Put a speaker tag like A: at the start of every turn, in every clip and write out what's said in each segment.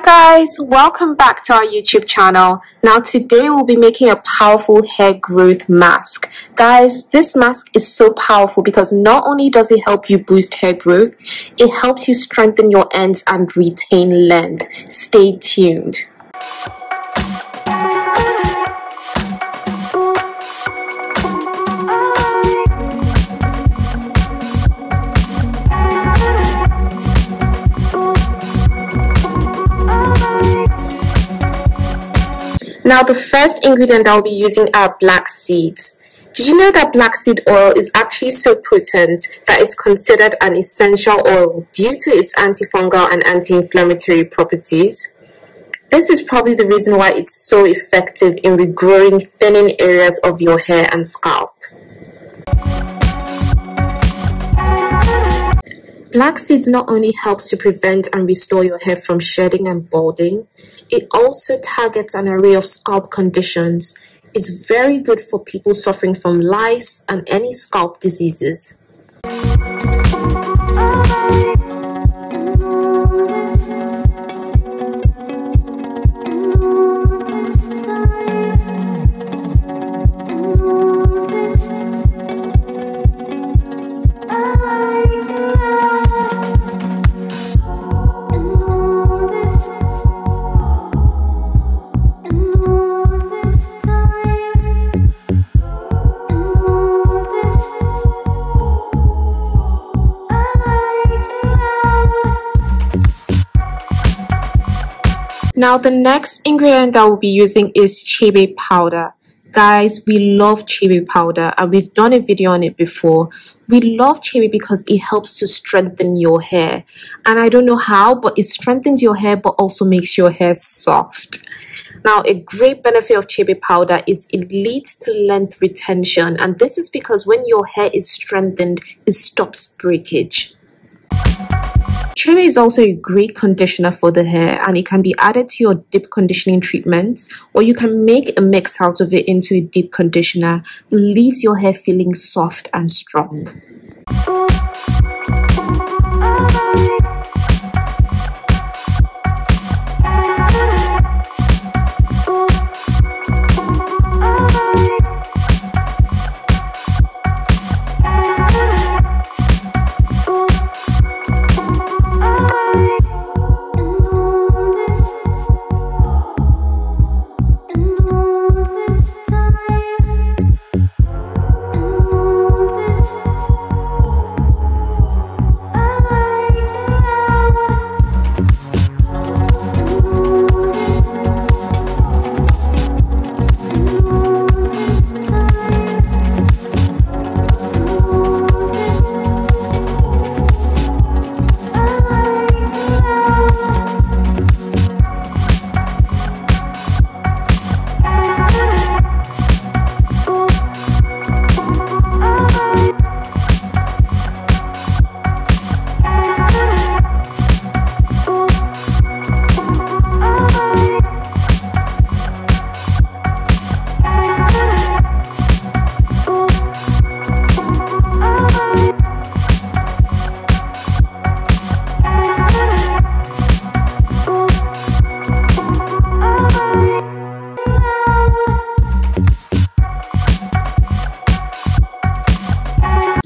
A: Hi guys, welcome back to our YouTube channel. Now today we'll be making a powerful hair growth mask. Guys, this mask is so powerful because not only does it help you boost hair growth, it helps you strengthen your ends and retain length. Stay tuned. Now the first ingredient I'll be using are black seeds. Did you know that black seed oil is actually so potent that it's considered an essential oil due to its antifungal and anti-inflammatory properties? This is probably the reason why it's so effective in regrowing thinning areas of your hair and scalp. Black seeds not only helps to prevent and restore your hair from shedding and balding, it also targets an array of scalp conditions. It's very good for people suffering from lice and any scalp diseases. Now the next ingredient that we'll be using is chebe powder. Guys, we love chebe powder and we've done a video on it before. We love chebe because it helps to strengthen your hair. And I don't know how, but it strengthens your hair but also makes your hair soft. Now, a great benefit of chebe powder is it leads to length retention. And this is because when your hair is strengthened, it stops breakage. Chebe is also a great conditioner for the hair and it can be added to your deep conditioning treatments or you can make a mix out of it into a deep conditioner. It leaves your hair feeling soft and strong. Oh,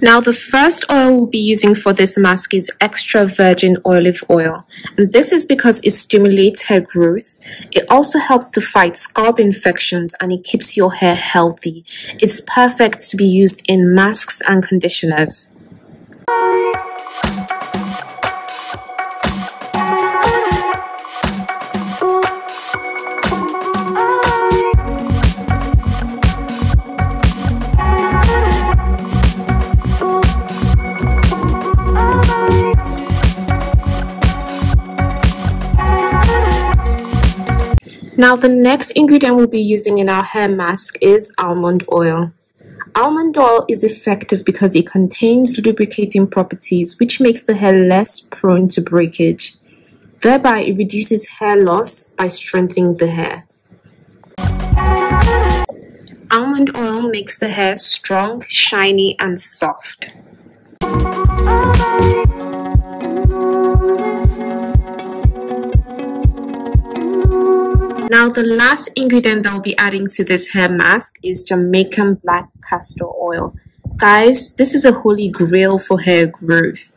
A: Now the first oil we'll be using for this mask is extra virgin olive oil. And this is because it stimulates hair growth. It also helps to fight scalp infections and it keeps your hair healthy. It's perfect to be used in masks and conditioners. Now the next ingredient we'll be using in our hair mask is almond oil. Almond oil is effective because it contains lubricating properties which makes the hair less prone to breakage. Thereby, it reduces hair loss by strengthening the hair. Almond oil makes the hair strong, shiny, and soft. Now the last ingredient that we'll be adding to this hair mask is Jamaican black castor oil. Guys, this is a holy grail for hair growth.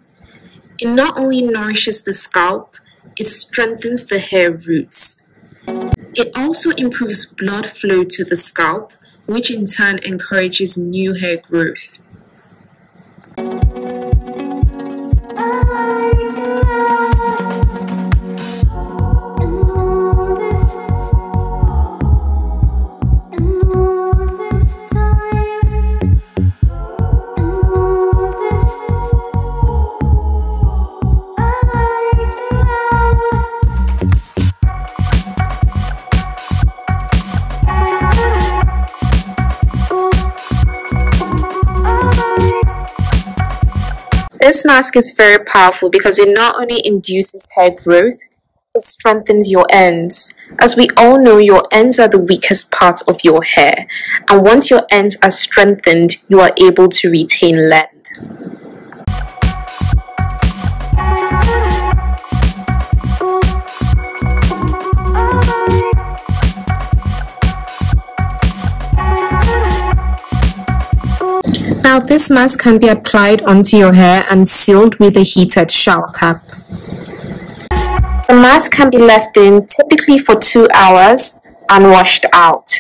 A: It not only nourishes the scalp, it strengthens the hair roots. It also improves blood flow to the scalp, which in turn encourages new hair growth. This mask is very powerful because it not only induces hair growth, it strengthens your ends. As we all know, your ends are the weakest part of your hair, and once your ends are strengthened, you are able to retain length. Now this mask can be applied onto your hair and sealed with a heated shower cap. The mask can be left in typically for 2 hours and washed out.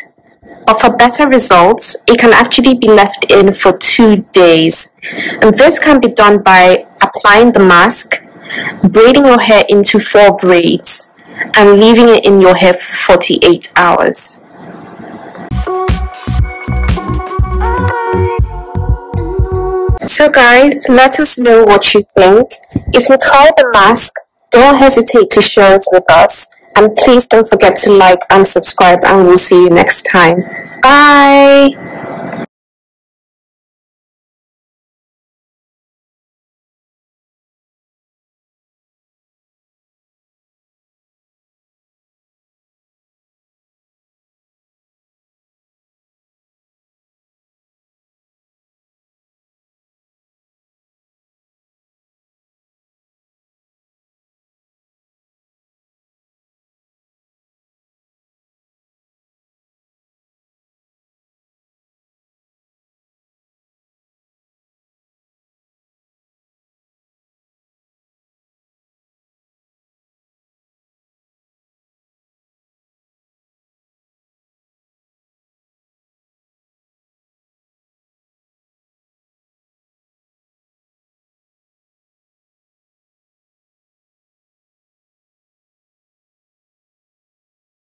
A: But for better results, it can actually be left in for 2 days. And this can be done by applying the mask, braiding your hair into 4 braids, and leaving it in your hair for 48 hours. So guys, let us know what you think. If you try the mask, don't hesitate to share it with us. And please don't forget to like and subscribe and we'll see you next time. Bye!